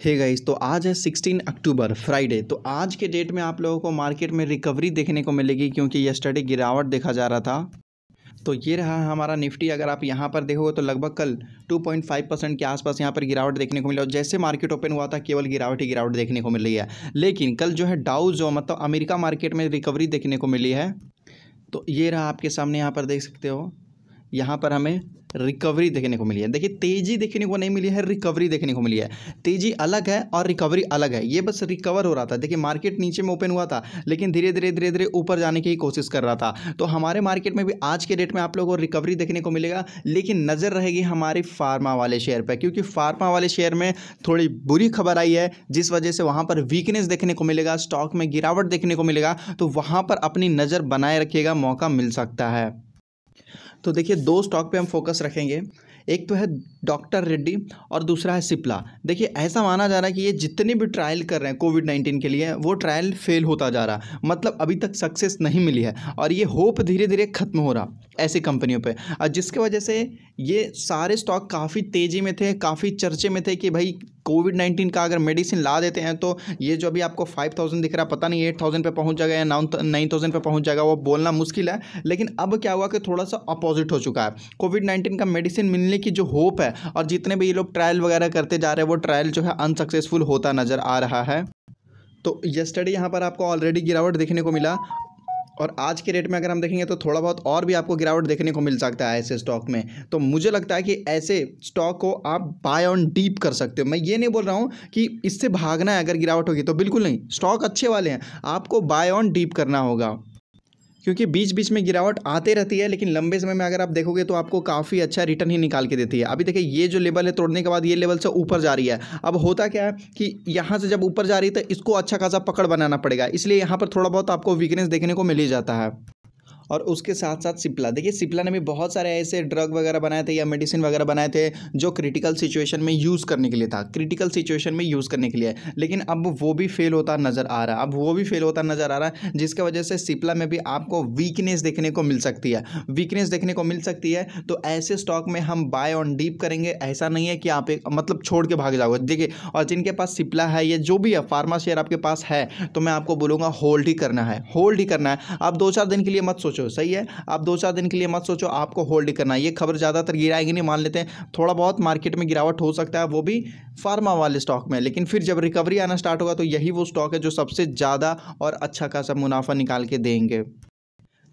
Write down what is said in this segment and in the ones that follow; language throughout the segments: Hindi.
हे hey गाइस तो आज है 16 अक्टूबर फ्राइडे तो आज के डेट में आप लोगों को मार्केट में रिकवरी देखने को मिलेगी क्योंकि यस्टरडे गिरावट देखा जा रहा था। तो ये रहा हमारा निफ्टी। अगर आप यहाँ पर देखोगे तो लगभग कल 2.5 परसेंट के आसपास यहाँ पर गिरावट देखने को मिला और जैसे मार्केट ओपन हुआ था, केवल गिरावट ही गिरावट देखने को मिल रही है। लेकिन कल जो है डाउ जो मतलब अमेरिका मार्केट में रिकवरी देखने को मिली है। तो ये रहा आपके सामने यहाँ पर देख सकते हो। यहाँ पर हमें रिकवरी देखने को मिली है। देखिए, तेज़ी देखने को नहीं मिली है रिकवरी देखने को मिली है। तेज़ी अलग है और रिकवरी अलग है। ये बस रिकवर हो रहा था। देखिए मार्केट नीचे में ओपन हुआ था, लेकिन धीरे धीरे धीरे धीरे ऊपर जाने की कोशिश कर रहा था। तो हमारे मार्केट में भी आज के डेट में आप लोगों को रिकवरी देखने को मिलेगा, लेकिन नज़र रहेगी हमारी फार्मा वाले शेयर पर क्योंकि फार्मा वाले शेयर में थोड़ी बुरी खबर आई है, जिस वजह से वहाँ पर वीकनेस देखने को मिलेगा स्टॉक में गिरावट देखने को मिलेगा तो वहाँ पर अपनी नज़र बनाए रखिएगा, मौका मिल सकता है। तो देखिए, दो स्टॉक पे हम फोकस रखेंगे। एक तो है डॉक्टर रेड्डी और दूसरा है सिप्ला। देखिए, ऐसा माना जा रहा है कि ये जितने भी ट्रायल कर रहे हैं कोविड नाइन्टीन के लिए, वो ट्रायल फेल होता जा रहा। मतलब अभी तक सक्सेस नहीं मिली है और ये होप धीरे धीरे खत्म हो रहा। ऐसी कंपनियों पे। और जिसके वजह से ये सारे स्टॉक काफ़ी तेज़ी में थे, काफ़ी चर्चे में थे कि भाई कोविड नाइन्टीन का अगर मेडिसिन ला देते हैं तो ये जो अभी आपको फाइव थाउज़ेंड दिख रहा है, पता नहीं एट थाउज़ेंड पर पहुँच जाएगा या नाइन नाइन थाउज़ेंड पर पहुँच जाएगा, वो बोलना मुश्किल है। लेकिन अब क्या हुआ कि थोड़ा सा अपोजिट हो चुका है। कोविड नाइन्टीन का मेडिसिन मिलने की जो होप है और जितने भी ये लोग ट्रायल वगैरह करते जा रहे हैं, वो ट्रायल जो है अनसक्सेसफुल होता नज़र आ रहा है। तो यस्टरडे यहाँ पर आपको ऑलरेडी गिरावट देखने को मिला और आज के रेट में अगर हम देखेंगे तो थोड़ा बहुत और भी आपको गिरावट देखने को मिल सकता है ऐसे स्टॉक में। तो मुझे लगता है कि ऐसे स्टॉक को आप बाय ऑन डीप कर सकते हो। मैं ये नहीं बोल रहा हूँ कि इससे भागना है अगर गिरावट होगी तो बिल्कुल नहीं। स्टॉक अच्छे वाले हैं। आपको बाय ऑन डीप करना होगा। क्योंकि बीच बीच में गिरावट आते रहती है, लेकिन लंबे समय में अगर आप देखोगे तो आपको काफ़ी अच्छा रिटर्न ही निकाल के देती है। अभी देखिए, ये जो लेवल है, तोड़ने के बाद ये लेवल से ऊपर जा रही है। अब होता क्या है कि यहाँ से जब ऊपर जा रही है तो इसको अच्छा खासा पकड़ बनाना पड़ेगा। इसलिए यहाँ पर थोड़ा बहुत आपको वीकनेस देखने को मिल ही जाता है। और उसके साथ साथ सिप्ला। देखिए, सिप्ला ने भी बहुत सारे ऐसे ड्रग वगैरह बनाए थे या मेडिसिन वगैरह बनाए थे जो क्रिटिकल सिचुएशन में यूज़ करने के लिए था। क्रिटिकल सिचुएशन में यूज़ करने के लिए। लेकिन अब वो भी फेल होता नज़र आ रहा है। अब वो भी फेल होता नज़र आ रहा है, जिसकी वजह से सिप्ला में भी आपको वीकनेस देखने को मिल सकती है। वीकनेस देखने को मिल सकती है तो ऐसे स्टॉक में हम बाय ऑन डीप करेंगे। ऐसा नहीं है कि आप एक मतलब छोड़ के भाग जाओगे। देखिए, और जिनके पास सिप्ला है या जो भी है फार्मा शेयर आपके पास है तो मैं आपको बोलूँगा होल्ड ही करना है। होल्ड ही करना है। आप दो चार दिन के लिए मत सोचो। सही है? आप दो चार दिन के लिए मत सोचो, आपको होल्ड करना ये खबर ज़्यादातर गिराएगी, नहीं मान लेते हैं। थोड़ा बहुत मार्केट में गिरावट हो सकता है, वो भी फार्मा वाले स्टॉक में। लेकिन फिर जब रिकवरी आना स्टार्ट होगा तो यही वो स्टॉक है जो सबसे ज़्यादा और अच्छा खासा मुनाफा निकाल के देंगे।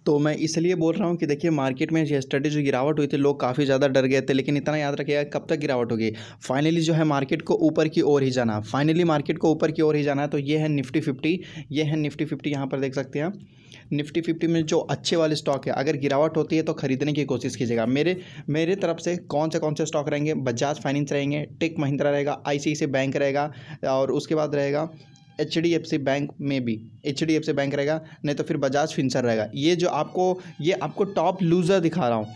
तो मैं इसलिए बोल रहा हूँ कि देखिए मार्केट में यस्टरडे जो गिरावट हुई थी, लोग काफ़ी ज़्यादा डर गए थे, लेकिन इतना याद रखिएगा कब तक गिरावट होगी। फाइनली जो है मार्केट को ऊपर की ओर ही जाना। फाइनली मार्केट को ऊपर की ओर ही जाना है तो ये है निफ्टी फिफ्टी ये है निफ्टी फिफ्टी यहाँ पर देख सकते हैं निफ्टी फिफ्टी में जो अच्छे वाले स्टॉक है, अगर गिरावट होती है तो ख़रीदने की कोशिश कीजिएगा। मेरे मेरे तरफ़ से कौन से कौन से स्टॉक रहेंगे? बजाज फाइनेंस रहेंगे टेक महिंद्रा रहेगा आई बैंक रहेगा, और उसके बाद रहेगा H D F C bank में भी H D F C bank रहेगा, नहीं तो फिर बजाज फिंसर रहेगा। ये जो आपको, ये आपको टॉप लूज़र दिखा रहा हूँ।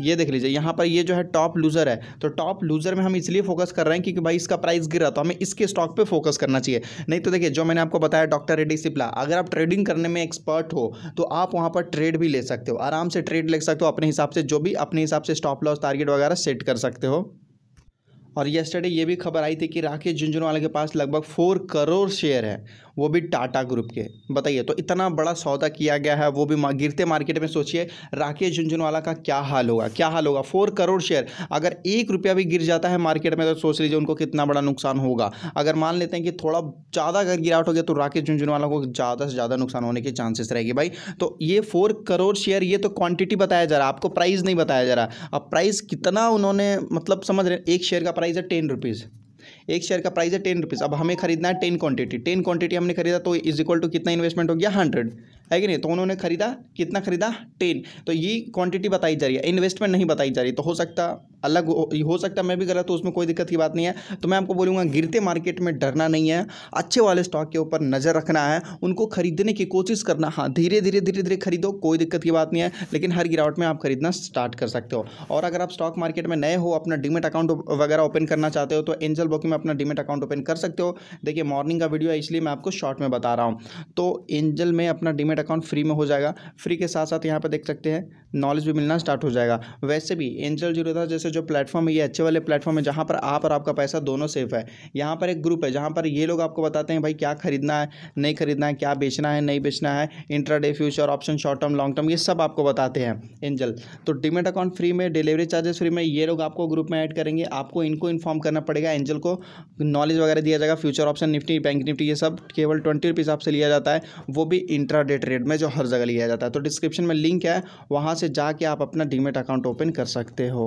ये देख लीजिए, यहाँ पर ये जो है टॉप लूज़र है। तो टॉप लूज़र में हम इसलिए फोकस कर रहे हैं क्योंकि भाई इसका प्राइस गिर रहा तो हमें इसके स्टॉक पे फोकस करना चाहिए। नहीं तो देखिए, जो मैंने आपको बताया डॉक्टर रेड्डी सिप्ला अगर आप ट्रेडिंग करने में एक्सपर्ट हो तो आप वहाँ पर ट्रेड भी ले सकते हो। आराम से ट्रेड ले सकते हो, अपने हिसाब से जो भी, अपने हिसाब से स्टॉप लॉस टारगेट वगैरह सेट कर सकते हो। और येस्टरडे ये भी खबर आई थी कि राकेश झुंझुनवाला के पास लगभग फोर करोड़ शेयर है, वो भी टाटा ग्रुप के। बताइए तो इतना बड़ा सौदा किया गया है, वो भी गिरते मार्केट में सोचिए, राकेश झुंझुनवाला का क्या हाल होगा, क्या हाल होगा? फोर करोड़ शेयर अगर एक रुपया भी गिर जाता है मार्केट में तो सोच लीजिए उनको कितना बड़ा नुकसान होगा। अगर मान लेते हैं कि थोड़ा ज़्यादा अगर गिरावट हो गया तो राकेश झुंझुनवाला को ज़्यादा से ज़्यादा नुकसान होने के चांसेस रहेगी भाई। तो ये फोर करोड़ शेयर ये तो क्वांटिटी बताया जा रहा है, आपको प्राइस नहीं बताया जा रहा। अब प्राइस कितना उन्होंने मतलब समझ रहे एक शेयर का प्राइस है टेन रुपीज़ एक शेयर का प्राइस है टेन रुपीज़ अब हमें खरीदना है टेन क्वांटिटी टेन क्वांटिटी हमने खरीदा तो इज़ इक्वल टू कितना इन्वेस्टमेंट हो गया हंड्रेड है कि नहीं? तो उन्होंने खरीदा कितना खरीदा? टेन तो ये क्वांटिटी बताई जा रही है। इन्वेस्टमेंट नहीं बताई जा रही। तो हो सकता अलग हो, हो सकता मैं भी गलत हूँ उसमें कोई दिक्कत की बात नहीं है। तो मैं आपको बोलूँगा गिरते मार्केट में डरना नहीं है। अच्छे वाले स्टॉक के ऊपर नज़र रखना है। उनको खरीदने की कोशिश करना। हाँ धीरे धीरे धीरे धीरे खरीदो कोई दिक्कत की बात नहीं है। लेकिन हर गिरावट में आप खरीदना स्टार्ट कर सकते हो। और अगर आप स्टॉक मार्केट में नए हो अपना डिमेट अकाउंट वगैरह ओपन करना चाहते हो तो एंजल ब्रोकिंग में अपना डिमेट अकाउंट ओपन कर सकते हो। देखिए मॉर्निंग का वीडियो है इसलिए मैं आपको शॉर्ट में बता रहा हूँ। तो एंजल में अपना डिमेट अकाउंट फ्री में हो जाएगा। फ्री के साथ साथ यहाँ पर देख सकते हैं नॉलेज भी मिलना स्टार्ट हो जाएगा। वैसे भी एंजल ज़ीरो था, जैसे जो प्लेटफॉर्म है, ये अच्छे वाले प्लेटफॉर्म है, जहाँ पर आप और आपका पैसा दोनों सेफ़ है। यहाँ पर एक ग्रुप है, जहाँ पर ये लोग आपको बताते हैं, भाई, क्या खरीदना है, नहीं खरीदना है, क्या बेचना है, नहीं बेचना है intraday future option short term long term ये सब आपको बताते हैं एंजल तो डिमेट अकाउंट फ्री में डिलीवरी चार्जेस फ्री में, ये लोग आपको ग्रुप में ऐड करेंगे। आपको इनको इन्फॉर्म करना पड़ेगा एंजल को नॉलेज वगैरह दिया जाएगा future option Nifty bank Nifty ये सब केवल ट्वेंटी रुपीज़ आपसे लिया जाता है, वो भी इंट्रा ट्रेड में जो हर जगह लिया जाता है। तो डिस्क्रिप्शन में लिंक है, वहाँ से जाके आप अपना डीमेट अकाउंट ओपन कर सकते हो।